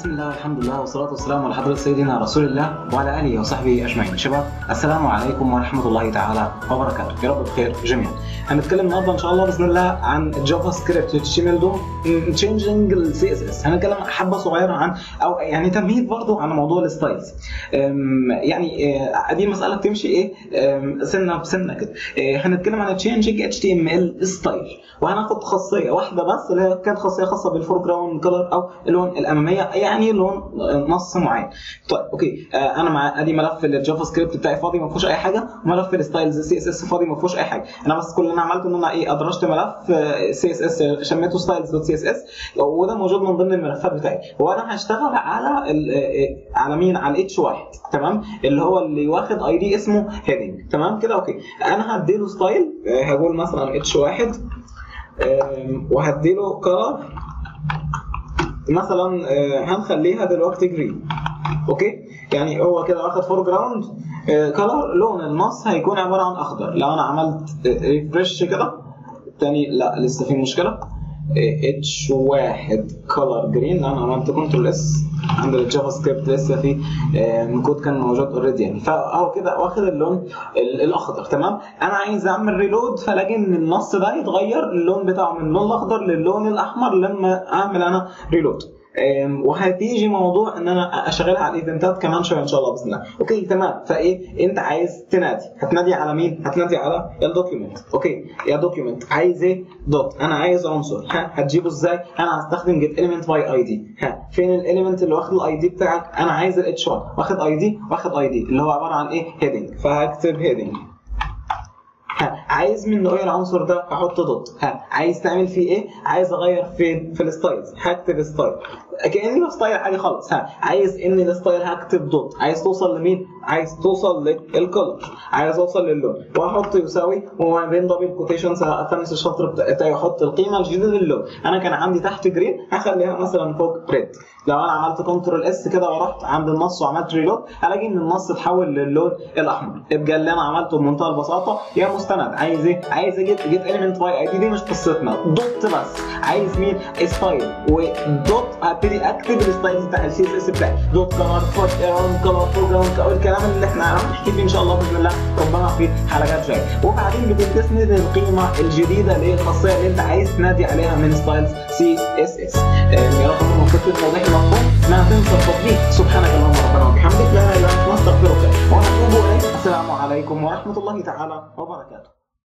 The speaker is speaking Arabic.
بسم الله والحمد لله والصلاة والسلام على حضرة سيدنا رسول الله وعلى آله وصحبه أجمعين. شباب السلام عليكم ورحمة الله تعالى وبركاته. يا رب بخير جميعا. هنتكلم النهارده إن شاء الله بإذن الله عن JavaScript ال DOM changing ال CSS هنتكلم حبة صغيرة عن أو يعني تمهيد برضه عن موضوع ال styles. يعني آه، دي مسألة بتمشي آم، سنة بسنة كده. آه، هنتكلم عن changing HTML style وهناخد خاصية واحدة بس اللي هي كانت خاصية خاصة بال foreground color أو اللون الأمامية. يعني لون آه، نص معين. طيب okay. آه، أنا مع أدي ملف ال JavaScript بتاعي فاضي ما فيهوش أي حاجة. وملف ال styles CSS فاضي ما فيهوش أي حاجة. أنا بس كل اللي أنا عملته إن أنا إيه أدرجت ملف سي إس إس سميته ستايلز دوت سي إس إس. وده موجود من ضمن الملفات بتاعي. وأنا هشتغل على آه، على مين؟ على ال H واحد. تمام؟ اللي هو اللي واخد ID اسمه heading. تمام كده؟ okay. أنا هديله style آه، هقول مثلا H واحد وهديله color مثلا آه، هنخليها دلوقتي green okay؟ يعني هو كده واخد foreground color لون النص هيكون عبارة عن أخضر. لو أنا عملت refresh كده تاني لا لسه في مشكلة. H واحد color green أنا عملت control S عند ال JavaScript لسه في آه، كود كان موجود already يعني. فاهو كده واخد اللون ال- الأخضر تمام؟ أنا عايز أعمل reload فلاقي ان النص ده يتغير اللون بتاعه من اللون الأخضر للون الأحمر لما أعمل أنا reload وهتيجي موضوع إن أنا اشغلها على ال eventات كمان شوية إن شاء الله بإذن الله. okay تمام. فإيه؟ أنت عايز تنادي. هتنادي على مين؟ هتنادي على ال document okay يا document عايز إيه؟ dot أنا عايز عنصر. ها هتجيبه إزاي؟ أنا هستخدم get element by ID ها فين ال element اللي واخد ال ID بتاعك؟ أنا عايز الاتش 1 واخد اي دي واخد اي دي اللي هو عبارة عن إيه؟ heading فهكتب heading ها عايز من نوع العنصر ده هحط dot. ها عايز تعمل فيه إيه؟ عايز أغير فين؟ في ال styles هكتب style كأني ب style حاجة خالص. ها عايز إن ال style هكتب dot. عايز توصل لمين؟ عايز توصل لل color عايز أوصل للون وهحط يساوي وما بين double quotations في نفس السطر بتاعي أحط القيمة الجديدة للون أنا كان عندي تحت green هخليها مثلا فوق red لو أنا عملت control S كده ورحت عند النص وعملت reload هلاقي إن النص اتحول للون الأحمر. يبقى اللي أنا عملته بمنتهى البساطة يا مستند. عايز إيه عايز أجيب get element by ID دي مش قصتنا. dot بس عايز مين؟ style و dot هبتدي أكتب ال styles بتاع ال CSS بتاعي dot color foreground color foreground الكلام اللي إحنا هنحكي فيه إن شاء الله بإذن الله. ربما في حلقات جاية. وبعدين بتسند القيمة الجديدة للخاصية اللي أنت عايز تنادي عليها من styles CSS يا رب تكون وصلت توضيح المفهوم ما تنسى التطبيق. سبحانك اللهم ربنا وبحمدك. لا إله إلا أنت. نستغفرك ونتوب إليك. السلام عليكم ورحمة الله تعالى وبركاته.